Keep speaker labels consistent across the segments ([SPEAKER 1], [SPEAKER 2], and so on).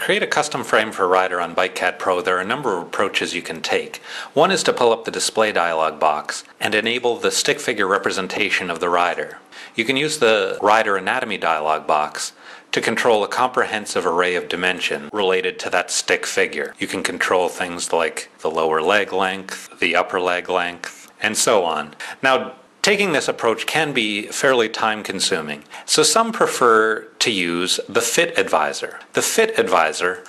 [SPEAKER 1] create a custom frame for rider on BikeCAD Pro, there are a number of approaches you can take. One is to pull up the display dialog box and enable the stick figure representation of the rider. You can use the rider anatomy dialog box to control a comprehensive array of dimension related to that stick figure. You can control things like the lower leg length, the upper leg length, and so on. Now, Taking this approach can be fairly time consuming, so some prefer to use the Fit Advisor. The Fit Advisor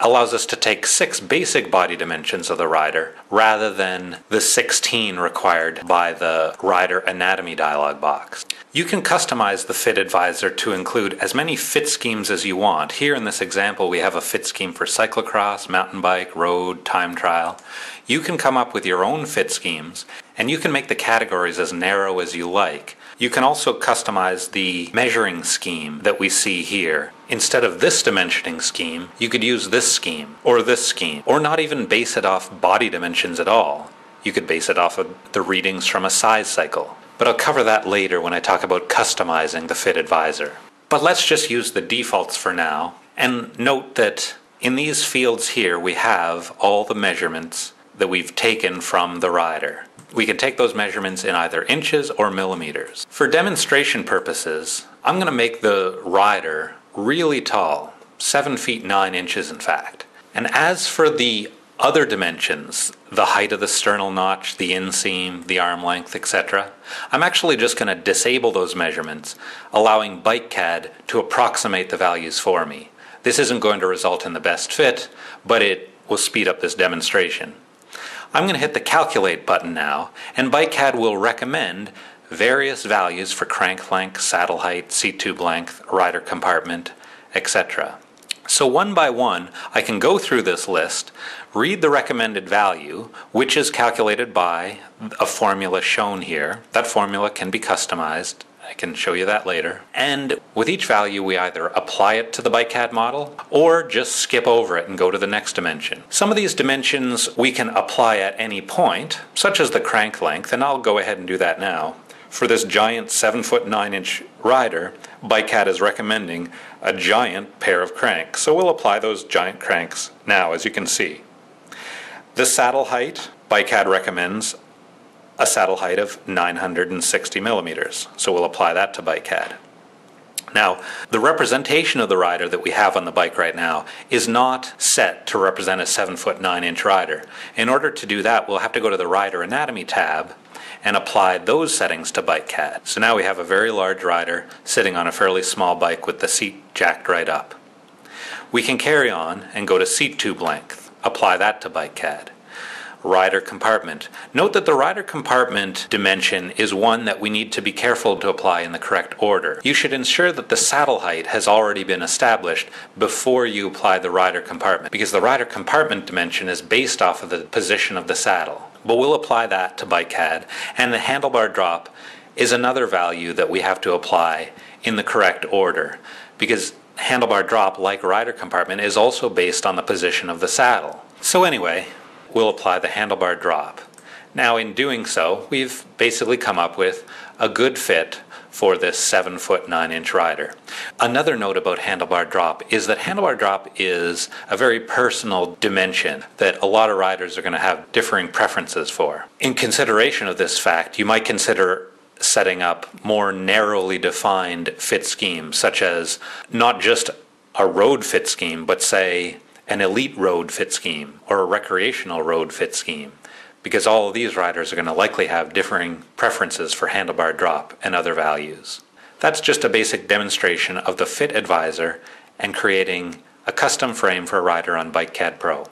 [SPEAKER 1] allows us to take six basic body dimensions of the rider rather than the 16 required by the rider anatomy dialog box. You can customize the Fit Advisor to include as many fit schemes as you want. Here in this example, we have a fit scheme for cyclocross, mountain bike, road, time trial. You can come up with your own fit schemes and you can make the categories as narrow as you like. You can also customize the measuring scheme that we see here. Instead of this dimensioning scheme, you could use this scheme, or this scheme, or not even base it off body dimensions at all. You could base it off of the readings from a size cycle. But I'll cover that later when I talk about customizing the Fit Advisor. But let's just use the defaults for now, and note that in these fields here we have all the measurements that we've taken from the rider. We can take those measurements in either inches or millimeters. For demonstration purposes, I'm going to make the rider really tall, 7 feet 9 inches in fact. And as for the other dimensions, the height of the sternal notch, the inseam, the arm length, etc., I'm actually just going to disable those measurements, allowing BikeCAD to approximate the values for me. This isn't going to result in the best fit, but it will speed up this demonstration. I'm going to hit the calculate button now, and BikeCAD will recommend various values for crank length, saddle height, seat tube length, rider compartment, etc. So one by one, I can go through this list, read the recommended value, which is calculated by a formula shown here. That formula can be customized I can show you that later. And with each value, we either apply it to the BikeCAD model or just skip over it and go to the next dimension. Some of these dimensions we can apply at any point, such as the crank length, and I'll go ahead and do that now. For this giant 7 foot 9 inch rider, BikeCAD is recommending a giant pair of cranks. So we'll apply those giant cranks now, as you can see. The saddle height, BikeCAD recommends a saddle height of 960 millimeters. So we'll apply that to BikeCAD. Now, the representation of the rider that we have on the bike right now is not set to represent a 7 foot 9 inch rider. In order to do that, we'll have to go to the rider anatomy tab and apply those settings to BikeCAD. So now we have a very large rider sitting on a fairly small bike with the seat jacked right up. We can carry on and go to seat tube length, apply that to BikeCAD rider compartment. Note that the rider compartment dimension is one that we need to be careful to apply in the correct order. You should ensure that the saddle height has already been established before you apply the rider compartment because the rider compartment dimension is based off of the position of the saddle. But we'll apply that to BikeCAD and the handlebar drop is another value that we have to apply in the correct order because handlebar drop like rider compartment is also based on the position of the saddle. So anyway, we'll apply the handlebar drop. Now in doing so, we've basically come up with a good fit for this 7 foot 9 inch rider. Another note about handlebar drop is that handlebar drop is a very personal dimension that a lot of riders are going to have differing preferences for. In consideration of this fact, you might consider setting up more narrowly defined fit schemes, such as not just a road fit scheme, but say an elite road fit scheme or a recreational road fit scheme because all of these riders are going to likely have differing preferences for handlebar drop and other values. That's just a basic demonstration of the Fit Advisor and creating a custom frame for a rider on BikeCAD Pro.